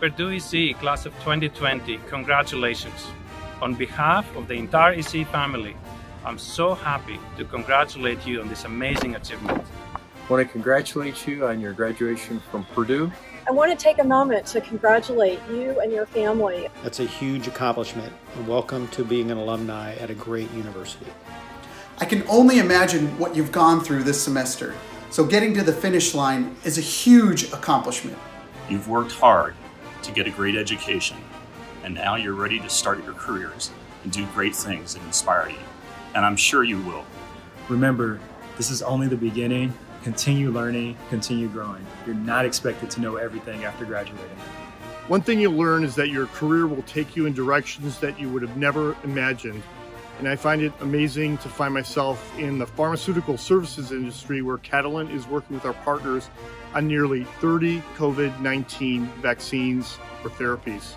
Purdue EC Class of 2020, congratulations. On behalf of the entire EC family, I'm so happy to congratulate you on this amazing achievement. I want to congratulate you on your graduation from Purdue. I want to take a moment to congratulate you and your family. That's a huge accomplishment, and welcome to being an alumni at a great university. I can only imagine what you've gone through this semester, so getting to the finish line is a huge accomplishment. You've worked hard to get a great education, and now you're ready to start your careers and do great things that inspire you. And I'm sure you will. Remember, this is only the beginning. Continue learning, continue growing. You're not expected to know everything after graduating. One thing you'll learn is that your career will take you in directions that you would have never imagined. And I find it amazing to find myself in the pharmaceutical services industry where Catalent is working with our partners on nearly 30 COVID 19 vaccines or therapies.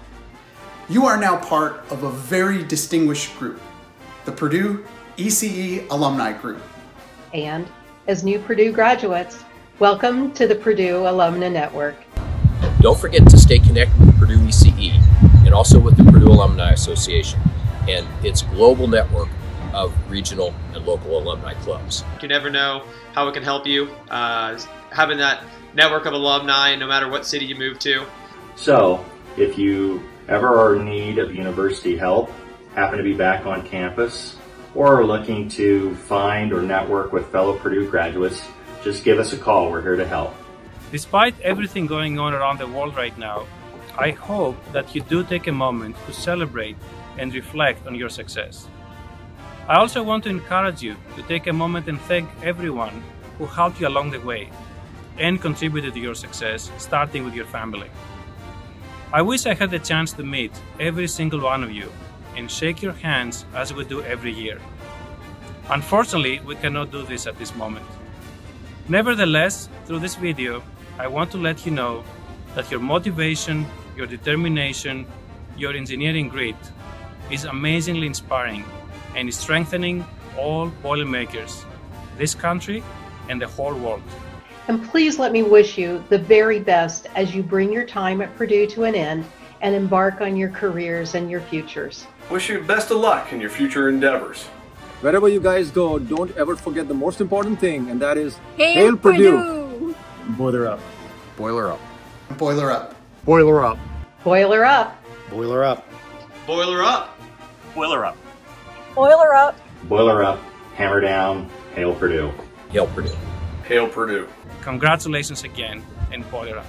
You are now part of a very distinguished group, the Purdue ECE Alumni Group. And as new Purdue graduates, welcome to the Purdue Alumna Network. Don't forget to stay connected with Purdue ECE and also with the Purdue Alumni Association and its global network of regional and local alumni clubs. You never know how it can help you. Uh, having that network of alumni, no matter what city you move to. So, if you ever are in need of university help, happen to be back on campus, or are looking to find or network with fellow Purdue graduates, just give us a call. We're here to help. Despite everything going on around the world right now, I hope that you do take a moment to celebrate and reflect on your success. I also want to encourage you to take a moment and thank everyone who helped you along the way and contributed to your success, starting with your family. I wish I had the chance to meet every single one of you and shake your hands as we do every year. Unfortunately, we cannot do this at this moment. Nevertheless, through this video, I want to let you know that your motivation, your determination, your engineering grit is amazingly inspiring and is strengthening all Boilermakers, this country, and the whole world. And please let me wish you the very best as you bring your time at Purdue to an end and embark on your careers and your futures. Wish you best of luck in your future endeavors. Wherever you guys go, don't ever forget the most important thing, and that is Hail, Hail Purdue. Purdue! Boiler up. Boiler up. Boiler up. Boiler up. Boiler up. Boiler up. Boiler up. Boiler up. Boiler up. Boiler up, Boiler up. hammer down, hail Purdue. Hail Purdue. Hail Purdue. Congratulations again and boiler up.